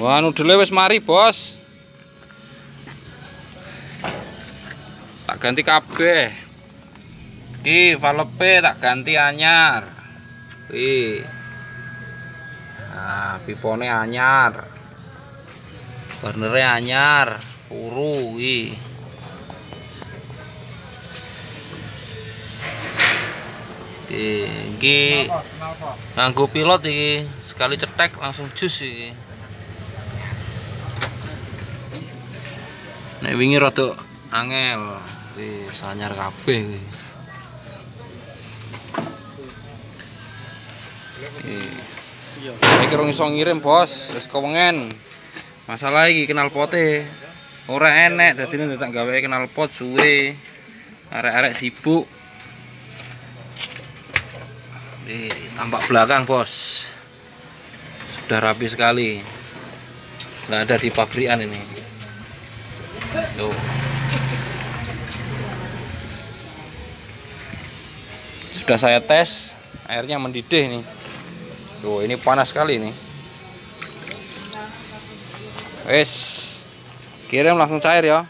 Wah, nudele wis mari, Bos. Tak ganti kabeh. Iki valve tak ganti anyar. Wih. Nah, pipone anyar. Burnere anyar, puru. Iki, iki nganggo pilot iki, sekali cetek langsung jus iki. Nek wingi rada angel. Wis anyar kabeh kuwi. Iki rong iso ngirim, Bos. Wis kewengen. Masalah iki kenal pote. Ora enek dadi nek tak gawe kenal pot suwe. Arek-arek sibuk. Nih, tampak belakang, Bos. Sudah rapi sekali. Nggak ada di pabrikan ini. Sudah saya tes, airnya mendidih nih. Tuh, ini panas sekali nih. Wes. Kirim langsung cair ya.